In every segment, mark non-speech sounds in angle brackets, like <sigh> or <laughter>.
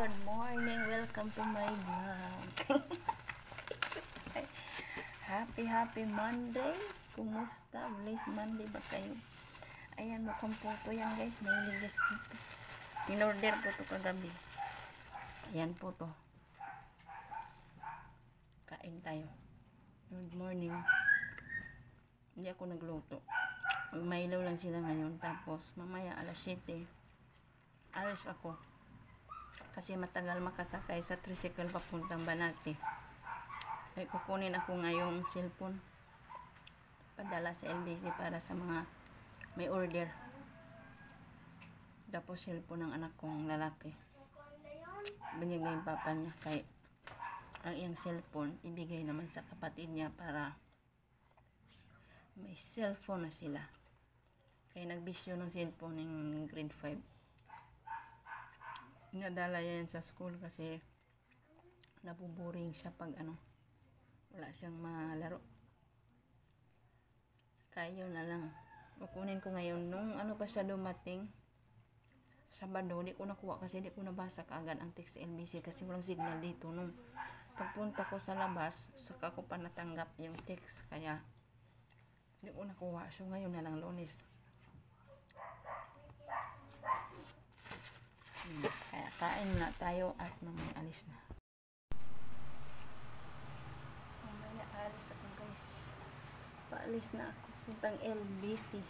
good morning. Welcome to my vlog. <laughs> happy, happy Monday. Kumusta? Blessed Monday ba kayo? Ayan, mukhang puto yan guys. Mahilig guys puto. In-order po to kagabi. Ayan po to. Kain tayo. Good morning. Hindi ako nagluto. Magmailaw lang sila ngayon. Tapos, mamaya alas 7. Alas ako. Kasi matagal makasakay sa tricycle papuntang Banate. Ay kukunin ako ngayong cellphone. Padala sa LBC para sa mga may order. Tapos cellphone ng anak kong lalaki. Binigay yung papa niya kay ang iyang cellphone ibigay naman sa kapatid niya para may cellphone na sila. Kaya nagbisyo ng cellphone ng grade 5. Nadala yan sa school kasi nabuboring siya pag ano, wala siyang malaro. Yun na lang. Kukunin ko ngayon nung ano pa siya dumating. Sabado, di ko nakuha kasi di ko nabasa kaagad ang text LBC kasi walang signal dito. Nung pagpunta ko sa labas, saka ko pa natanggap yung text. Kaya, di ko nakuha. So, ngayon na lang lunes. Hmm, kain na tayo at mamaya alis na. Mamaya alis ako guys. Paalis na ako. Puntang LBC.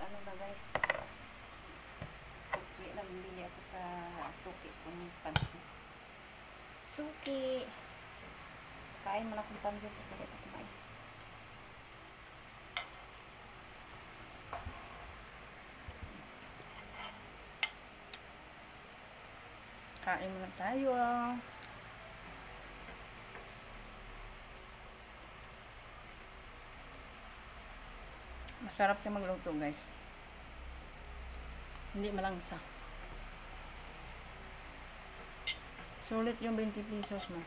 Ano na guys? Suki lang bili ako sa suki kung pansit suki! Kain mo na akong pansit kasi di ako kumain. Kain mo na tayo Masarap siya magluto, guys. Hindi malangsa. Sulit yung 20 pesos mo.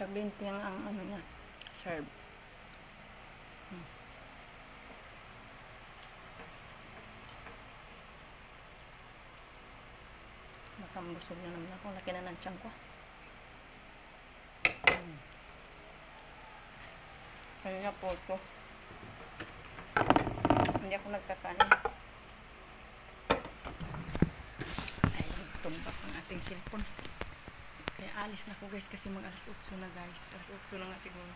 Tag 20 ang, ang ano niya. Serve. Hmm. Nakambusog na naman ako. Laki na ng tiyan ko. Kanya po ito. Hindi ako nagkakanin. Ay, tumbak ang ating cellphone. Kaya alis na ko guys kasi mag alas 8 na guys. Alas 8 na nga siguro.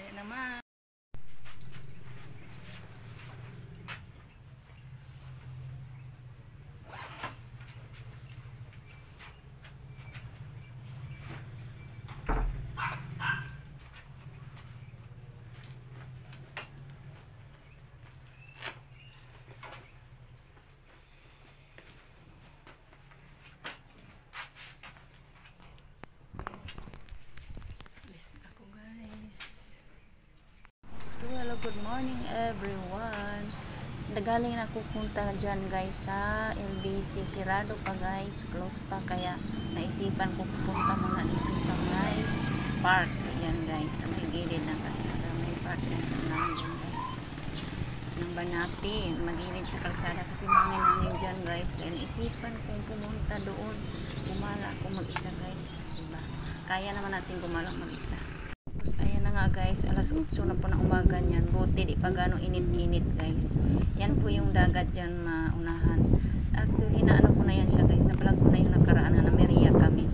Kaya naman. Alis na ako guys. Hello, good morning everyone. Nagaling na ako punta dyan guys sa LBC. Sirado pa guys. Close pa. Kaya naisipan ko pupunta muna dito sa may park. Yan guys. May gilid ng kalsada. May park yan sa nandun guys. Ng Banapi. Magilid sa kalsada kasi mangin-mangin dyan guys. Kaya naisipan kong pumunta doon. Kumala ako mag-isa guys. Diba? Kaya naman natin gumala mag-isa. Na nga guys, alas 8 na po ng umaga niyan. Buti, di pa gano'ng init-init guys. Yan po yung dagat dyan maunahan. Actually, na ano ko na yan siya guys. Na-vlog ko na yung nakaraan na nameriya kami.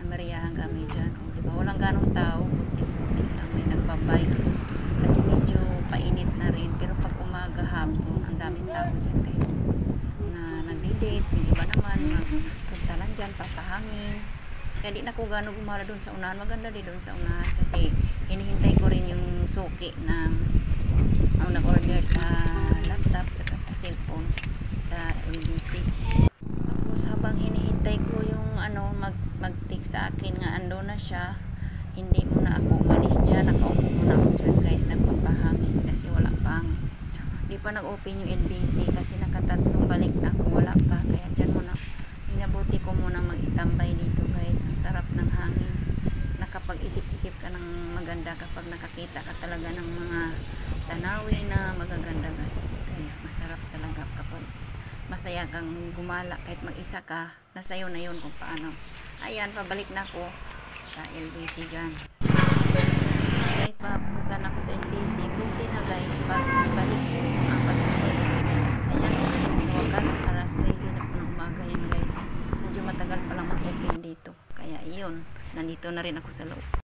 Nameriyahan kami dyan. O, diba? Walang ganong tao. Buti-buti lang may nagbabike. Kasi medyo painit na rin. Pero pag umaga hapon, ang daming tao dyan guys. Na nagdi-date. Yung iba naman, magpunta lang dyan, papahangin. Kaya di na ko gano'ng gumala doon sa unahan. Maganda din doon sa unahan kasi hinihintay ko rin yung suki ng ang nag-order sa laptop tsaka sa cellphone sa LBC. Tapos habang hinihintay ko yung ano mag mag-tick sa akin nga ando na siya hindi muna ako umalis dyan nakaupo muna ako dyan guys nagpapahangin kasi wala pang di pa nag-open yung LBC kasi nakatatlong balik na ako wala pa kaya dyan muna inabuti ko muna mag-itambay dito guys ang sarap ng hangin nakapag-isip-isip ka ng maganda kapag nakakita ka talaga ng mga tanawin na magaganda guys. Kaya masarap talaga kapag masaya kang gumala kahit mag-isa ka nasayo na yun kung paano. Ayan pabalik na ako sa LBC dyan. Guys papunta na ako sa LBC buti na guys pagbalik ko pagbalik ayan nasa wakas alas 9 na po ng umaga yan guys. Medyo matagal pa lang mag-open dito. Kaya iyon nandito na rin ako sa loob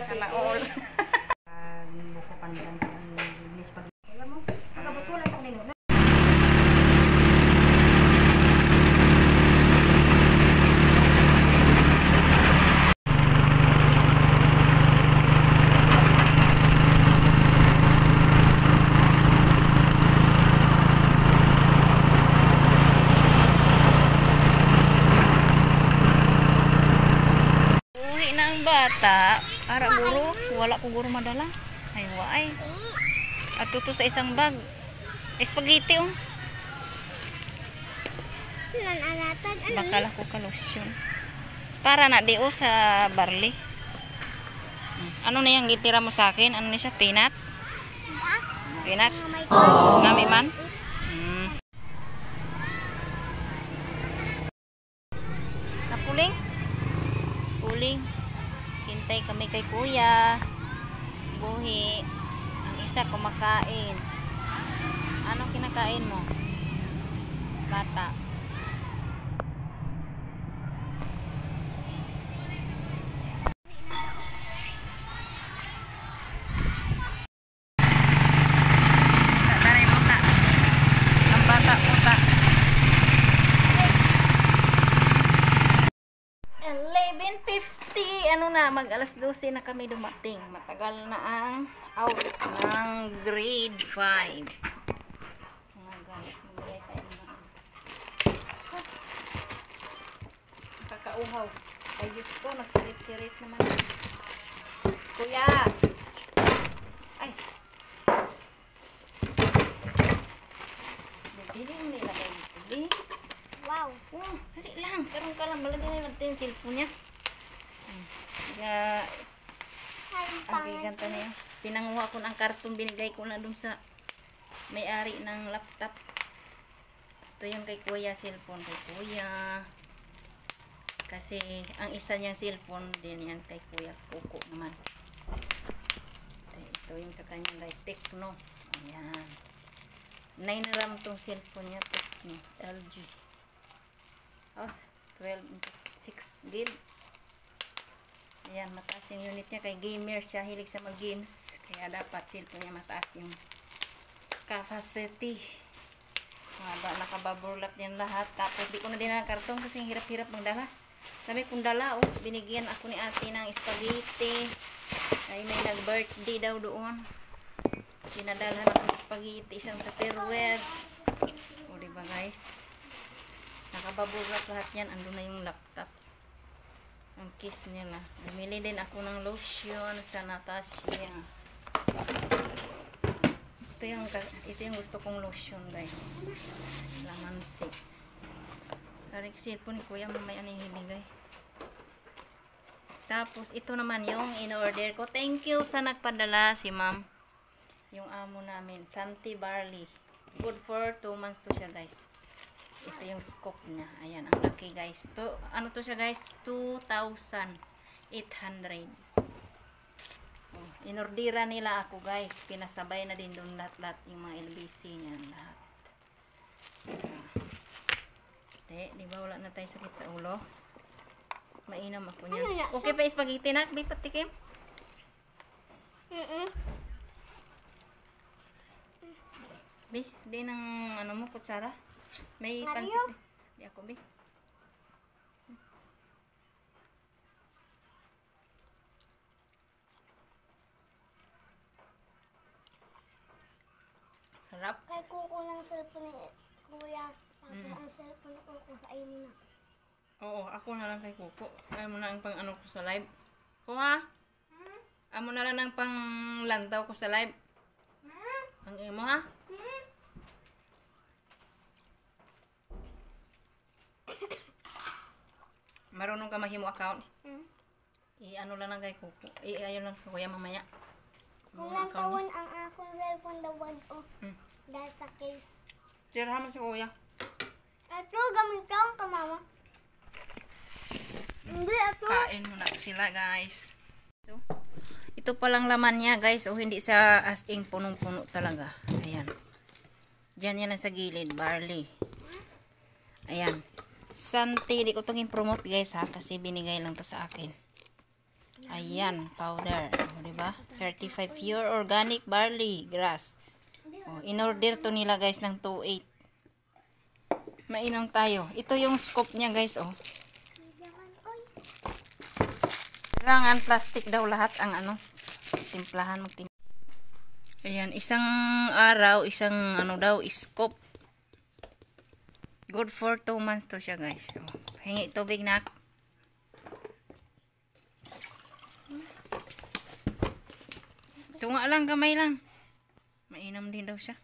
sana all buko pandan ang miss pag alam mo pagkabutulan ko nino Uwi na ang Para guro. Wala ko guro madala. Ay, waay. At tuto sa isang bag. Spaghetti oh. Sinan anatan ano? Bakal ako kalosyon. Para na di oh sa barley. Ano na yung gitira mo sa akin? Ano na siya? Peanut? Peanut? May Nami man? Puling. Hintay kami kay kuya. Buhi. Ang isa kumakain. Ano kinakain mo? Bata. Mag alas 12 na kami dumating matagal na ang out ng grade 5 mga guys magbigay tayo ng kakauhaw ay Diyos ko nagsirit-sirit naman kuya ay nilagay dito. Bili. Wow. Oh, dali lang. Karoon ka lang. Balagyan na natin yung cellphone niya. Hmm. Kaya, Ang ang pangit. giganta na yun. Pinanguha ko ng karton. Binigay ko na dun sa may-ari ng laptop. Ito yung kay kuya cellphone. Kay kuya. Kasi, ang isa niyang cellphone din yan kay kuya. Kuko naman. Ito yung sa kanya guys. Tecno. Ayan. 9 RAM tong cellphone niya. Tecno. LG. Tapos, 12 into 6 gig. Ayan, mataas yung unit niya. Kay gamer siya. Hilig sa mag-games. Kaya dapat cellphone niya mataas yung capacity. Haba, nakababurlap yan lahat. Tapos, di ko na din ang karton kasi hirap-hirap magdala. Sabi kong dala, oh, binigyan ako ni ate ng spaghetti. Ay, may nag-birthday daw doon. Pinadala na ng spaghetti, isang tupperware. O, diba guys? Nakababugat lahat yan. Ando na yung laptop. Ang case nila. Bumili din ako ng lotion sa Natasha. Ito yung, ito yung gusto kong lotion guys. Lamansi. Dari kasi po ni kuya mamaya na yung ibigay. Tapos ito naman yung in-order ko. Thank you sa nagpadala si ma'am. Yung amo namin. Santi Barley. Good for 2 months to siya guys. Ito yung scoop niya. Ayan, ang laki guys. To, ano to siya guys? 2,800. Oh, inordira nila ako guys. Pinasabay na din doon lahat-lahat yung mga LBC niya. Lahat. So, te, di ba wala na tayo sakit sa ulo? Mainam ako. Ano na, Okay pa spaghetti na? Bi patikim? Mm-mm. Bi, di ng ano mo, kutsara? May pansit. Bi ako, bi. Sarap. Kay kuko ng cellphone ni Kuya, tapos ang cellphone ko ko sa inyo na. Oo, ako na lang kay Kuko. Ayaw mo na ang pang ano ko sa live. Kuha? Amo na lang ang pang lantaw ko sa live. Ang imo ha? Marunong ka mahimo account? Hmm? I-ano lang lang kay Kuko. I-ayon lang sa kuya mamaya. Kung lang tawon ang akong cellphone daw wag o. Hmm. Dahil sa case. Tirahan mo si kuya. Ito, gamit ka ka mama. Hindi. Kain muna sila guys. So, ito palang laman niya guys. O hindi sa as in punong-puno talaga. Ayan. Diyan yan sa gilid. Barley. Ayan. Santi. Di ko itong promote guys ha. Kasi binigay lang to sa akin. Ayan. Powder. O diba? Certified pure organic barley grass. O, in-order to nila guys ng 2.8. Mainom tayo. Ito yung scoop niya guys. Oh. Kailangan plastic daw lahat ang ano, timplahan magtim. Ayan, isang araw, isang ano daw, scoop. Good for 2 months to siya guys. So, hingi tubig na. Tunga lang, gamay lang. Mainom din daw siya.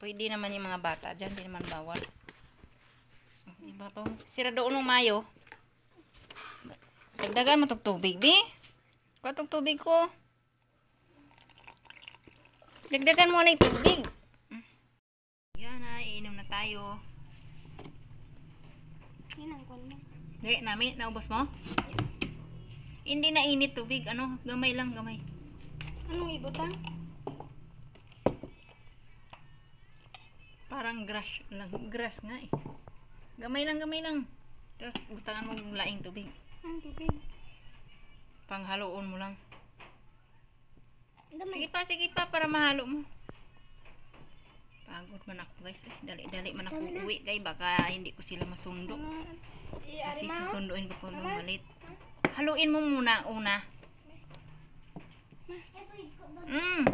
Pwede naman yung mga bata dyan, di naman bawal. Iba pa. Sira doon ng mayo. Dagdagan mo tong tubig, bi. Kuha tong tubig ko. Dagdagan mo na yung tubig. Yan na, iinom na tayo. Hinang ko mo. Di, nami, naubos mo? Hindi na init tubig, ano, gamay lang, gamay. Anong ibutang? Parang grass lang, grass nga eh. Gamay lang, gamay lang. Tapos, butangan mo yung laing tubig. Ang tubig. Panghaloon mo lang. Damay. Sige pa, sige pa, para mahalo mo. Pagod man ako guys. Eh. Dali-dali man ako uwi kay baka hindi ko sila masundo. Kasi susunduin ko po ng malit. Haluin mo muna una. Mm.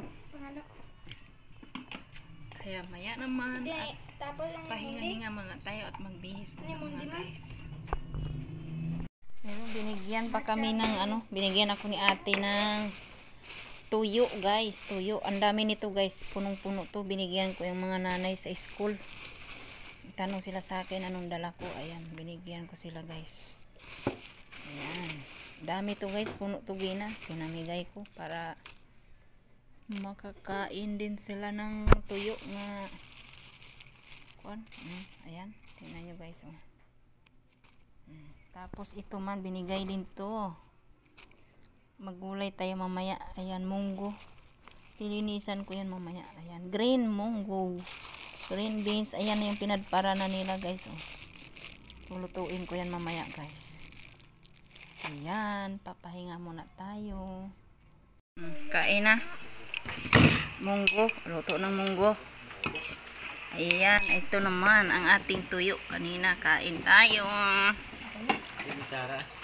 Kaya maya naman at pahinga-hinga muna tayo at magbihis muna mga guys. Binigyan pa kami ng ano, binigyan ako ni ate ng tuyo guys, tuyo. Ang dami nito guys, punong-puno to. Binigyan ko yung mga nanay sa school. Tanong sila sa akin anong dala ko. Ayan, binigyan ko sila guys. Ayan. Dami to guys, puno to gina. Pinamigay ko para makakain din sila ng tuyo nga kuan. Mm, ayan, tingnan nyo guys oh. Tapos ito man binigay din to. Magulay tayo mamaya. Ayan, munggo. Lilinisan ko yan mamaya. Ayan, green munggo. Green beans. Ayan yung pinadpara na nila guys. Oh. Lulutuin ko yan mamaya guys. Ayan, papahinga muna tayo. Mm, kain na. Munggo. Luto ng munggo. Ayan, ito naman ang ating tuyo. Kanina kain tayo. cara.